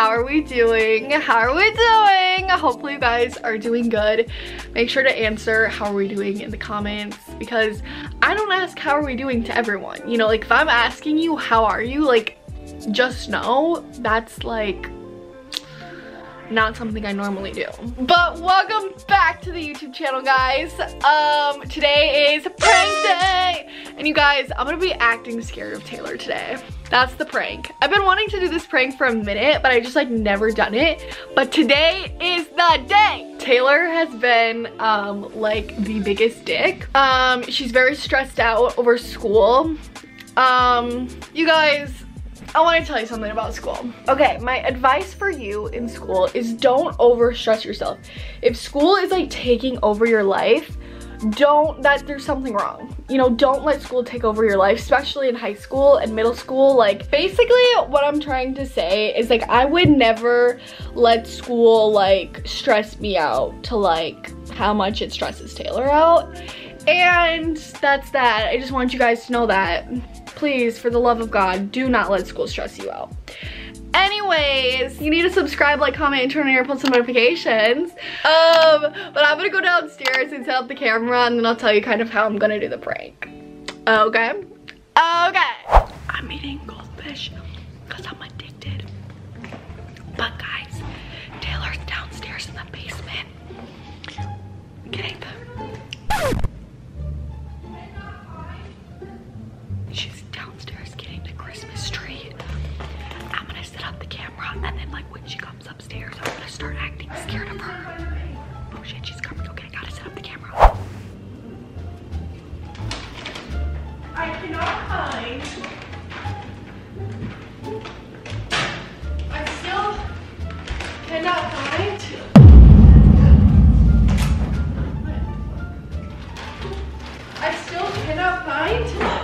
how are we doing? How are we doing? Hopefully you guys are doing good. Make sure to answer how are we doing in the comments because I don't ask how are we doing to everyone. You know, like if I'm asking you how are you, like just know that's like not something I normally do. But welcome back to the YouTube channel, guys. Um, today is prank day. And you guys, I'm gonna be acting scared of Taylor today. That's the prank. I've been wanting to do this prank for a minute, but I just like never done it. But today is the day. Taylor has been um, like the biggest dick. Um, she's very stressed out over school. Um, you guys, I want to tell you something about school. Okay, my advice for you in school is don't over stress yourself. If school is like taking over your life, don't that there's something wrong. You know don't let school take over your life especially in high school and middle school. Like basically what i'm trying to say is like i would never let school like stress me out to like how much it stresses taylor out. And that's that. I just want you guys to know that. Please for the love of god do not let school stress you out anyways. You need to subscribe like comment and turn on your post notifications. Um but i'm gonna go downstairs and set up the camera and then i'll tell you kind of how i'm gonna do the prank. Okay? Okay. I'm eating goldfish because i'm addicted. But guys taylor's downstairs in the basement. Getting the and then like when she comes upstairs, I'm gonna start acting scared of her. Oh shit, she's coming. Okay, I gotta set up the camera. I cannot find. I still cannot find. I still cannot find.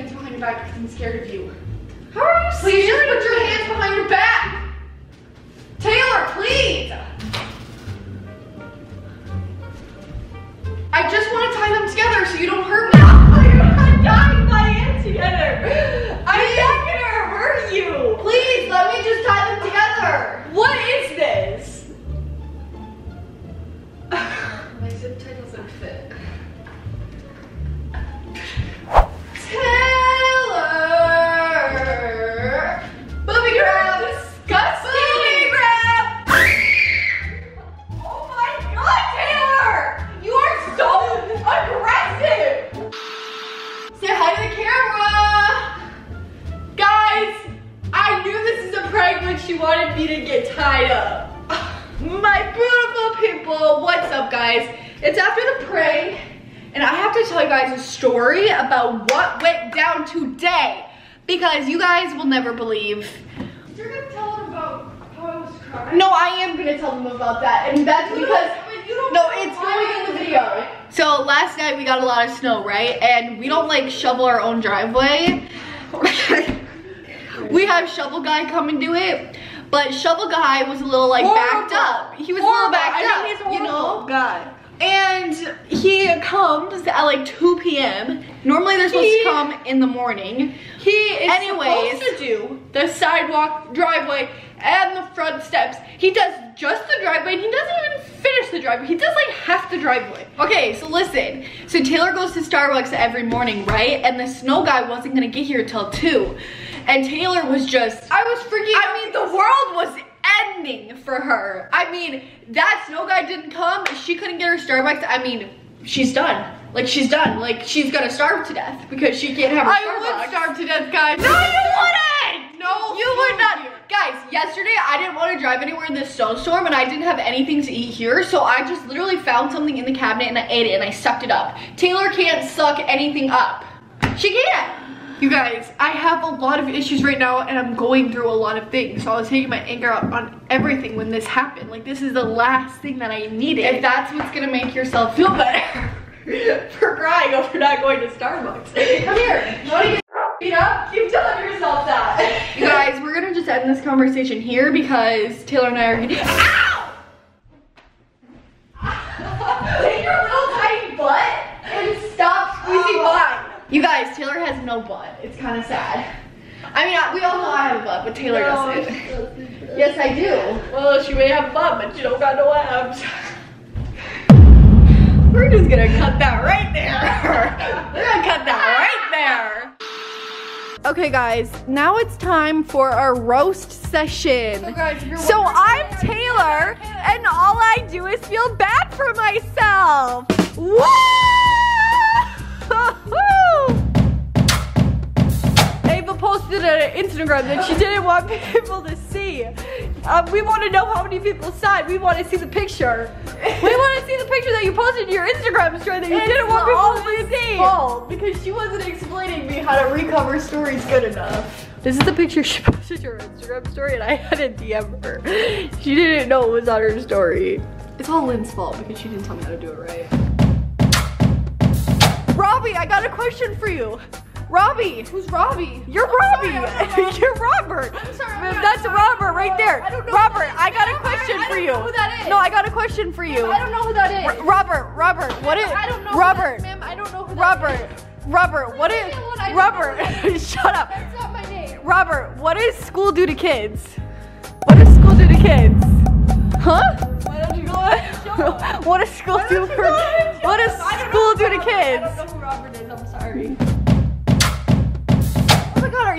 Hands behind your back because I'm scared of you. How are you Please just put your hands to get tied up. My beautiful people, what's up guys? It's after the prank and I have to tell you guys a story about what went down today because you guys will never believe. You're gonna tell them about how I was crying? No, I am gonna tell them about that and that's You because don't- but you don't no, know it's going in the video. So last night we got a lot of snow, right? And we don't like shovel our own driveway. we have shovel guy come and do it. But shovel guy was a little like backed up. He was a little backed I up, he's you know? horrible guy. And he comes at like 2 p.m. Normally they're supposed He- to come in the morning. He is Anyways. supposed to do the sidewalk, driveway, and the front steps. He does just the driveway, and he doesn't even finish the driveway. He does like half the driveway. Okay, so listen. So Taylor goes to Starbucks every morning, right? And the snow guy wasn't gonna get here till 2. And Taylor was just I was freaking. I mean, the world was ending for her. I mean, that snow guy didn't come. She couldn't get her Starbucks. I mean, she's done. Like, she's done. Like, she's gonna starve to death because she can't have her I Starbucks. would starve to death, guys. No, you wouldn't! No, You would not. Guys, yesterday I didn't want to drive anywhere in this snowstorm and I didn't have anything to eat here, so I just literally found something in the cabinet and I ate it and I sucked it up. Taylor can't suck anything up. She can't. You guys, I have a lot of issues right now and I'm going through a lot of things. So I was taking my anger out on everything when this happened. Like this is the last thing that I needed. If that's what's gonna make yourself feel better. for crying over not going to Starbucks. Come here. You wanna get beat up? Keep telling yourself that. You guys, we're gonna just end this conversation here because Taylor and I are gonna. Ow! Take your little tiny butt and stop squeezing mine. You guys, Taylor has no butt. It's kind of sad. I mean, we all know I have a butt, but Taylor doesn't. Yes, I do. Well, she may have a butt, but she don't got no abs. We're just gonna cut that right there. We're gonna cut that right there. Okay, guys, now it's time for our roast session. So, guys, So I'm Taylor, and all I do is feel bad for myself. Woo! Posted on Instagram that she didn't want people to see. Um, we want to know how many people signed. We want to see the picture. We want to see the picture that you posted to your Instagram story that you didn't want people to see. fault because she wasn't explaining me how to recover stories good enough. This is the picture she posted to her Instagram story, and I had to DM her. She didn't know it was on her story. It's all Lynn's fault because she didn't tell me how to do it right. Robbie, I got a question for you. Robbie, Who's Robbie? you're Robbie. sorry, I'm not Robbie. you're Robert. I'm sorry, I'm That's sorry. Robert right there. I don't know Robert, who that I got a question I for don't you. know who that is. No, I got a question for you. I don't know who that is. Robert, Robert, what is I don't know. Robert? Ma'am, I don't know who Robert. Robert, what is Leave me alone, I don't Robert? Shut up. That's not my name. Robert, what does school do to kids? What does school do to kids? Huh? Why don't you go ahead and show him? what does school do for What does school do to kids? I don't know who Robert is. I'm sorry.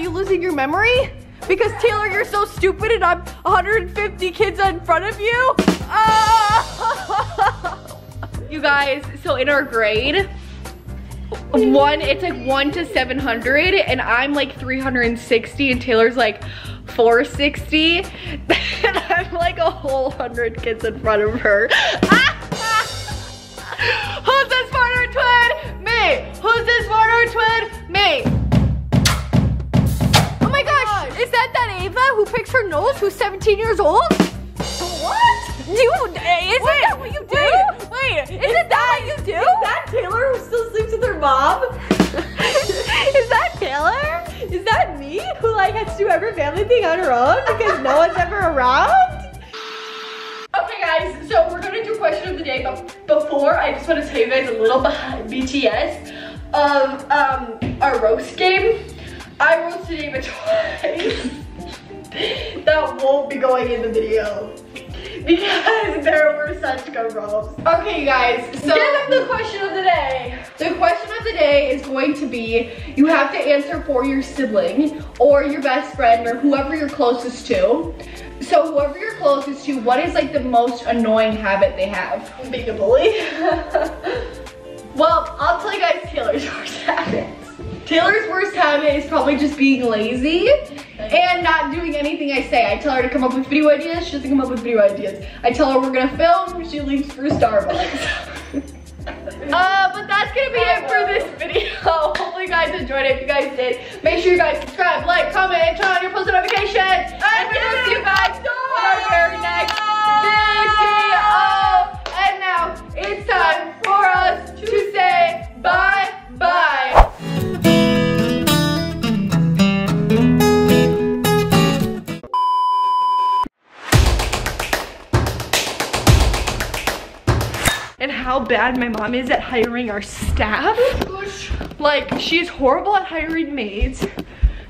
You losing your memory? Because Taylor, you're so stupid and I'm 150 kids in front of you? Ah! you guys, so in our grade, one, it's like one to 700 and I'm like 360 and Taylor's like 460 and I'm like a whole hundred kids in front of her. Who's the smarter twin? Me. Who's the smarter twin? Me. My gosh, is that that Ava who picks her nose who's 17 years old? What? Do you, is that what you do? Wait, wait is, that, what you do? Is that Taylor who still sleeps with her mom? is that Taylor? Is that me who like has to do every family thing on her own because no one's ever around? Okay guys, so we're gonna do question of the day, but before I just want to tell you guys a little behind BTS. of um, our roast game. I roasted Ava twice. that won't be going in the video because there were such good rolls. Okay, you guys, so Give the question of the day. the question of the day is going to be, you have to answer for your sibling or your best friend or whoever you're closest to. So whoever you're closest to, what is like the most annoying habit they have? Being a bully. Well, I'll tell you guys Taylor's worst habit. Taylor's worst habit is probably just being lazy and not doing anything I say. I tell her to come up with video ideas, she doesn't come up with video ideas. I tell her we're gonna film, she leaves for Starbucks. uh, but that's gonna be it for this video. Hopefully you guys enjoyed it. If you guys did, make sure you guys subscribe, like, comment, and turn on your post notifications. And we will see you guys on our very next video. And now it's time bad my mom is at hiring our staff. Like, she's horrible at hiring maids.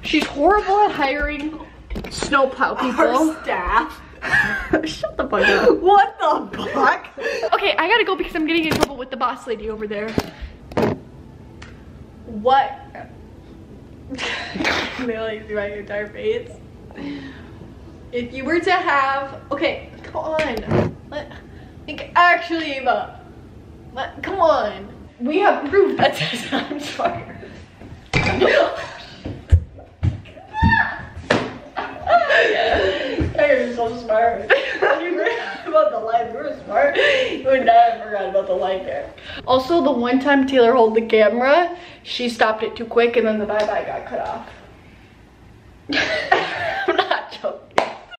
She's horrible at hiring snowplow people. Our staff. Shut the fuck up. What the fuck? Okay, I gotta go because I'm getting in trouble with the boss lady over there. What? Really, see my entire face. If you were to have, okay, come on. Let, like, actually, Ava, come on. We have proof that says I'm smart. You're so smart. you forgot about the light. You were smart. You would not have forgot about the light there. Also, the one time Taylor held the camera, she stopped it too quick and then the bye-bye got cut off.